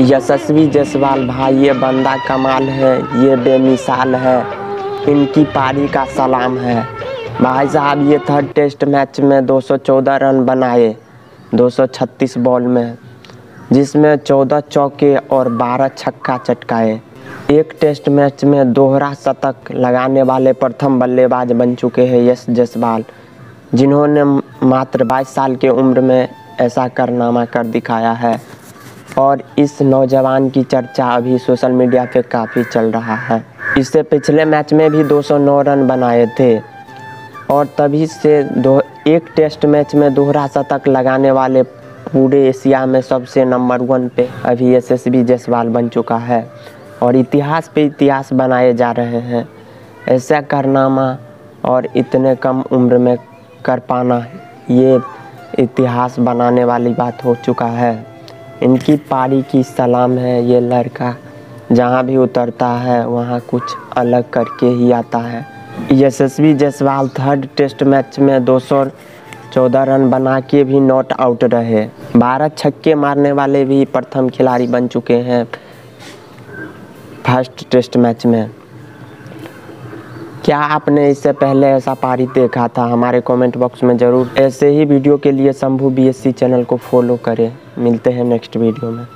यशस्वी जायसवाल भाई, ये बंदा कमाल है, ये बेमिसाल है। इनकी पारी का सलाम है। भाई साहब, ये थर्ड टेस्ट मैच में 214 रन बनाए 236 बॉल में, जिसमें 14 चौके और 12 छक्का चटकाए। एक टेस्ट मैच में दोहरा शतक लगाने वाले प्रथम बल्लेबाज बन चुके हैं यश जायसवाल, जिन्होंने मात्र 22 साल की उम्र में ऐसा करनामा कर दिखाया है। और इस नौजवान की चर्चा अभी सोशल मीडिया पे काफ़ी चल रहा है। इससे पिछले मैच में भी 209 रन बनाए थे और तभी से दो, एक टेस्ट मैच में दोहरा शतक लगाने वाले पूरे एशिया में सबसे नंबर वन पे अभी यशस्वी जायसवाल बन चुका है और इतिहास पे इतिहास बनाए जा रहे हैं। ऐसा कारनामा और इतने कम उम्र में कर पाना, ये इतिहास बनाने वाली बात हो चुका है। इनकी पारी की सलाम है ये लड़का। जहाँ भी उतरता है, वहाँ कुछ अलग करके ही आता है। Yashasvi Jaiswal third test match में 214 रन बना के भी नॉट आउट रहे। 12 छक्के मारने वाले भी प्रथम खिलाड़ी बन चुके हैं फ़र्स्ट टेस्ट मैच में। क्या आपने इससे पहले ऐसा पारी देखा था? हमारे कमेंट बॉक्स में ज़रूर ऐसे ही वीडियो के लिए शंभू बीएससी चैनल को फॉलो करें। मिलते हैं नेक्स्ट वीडियो में।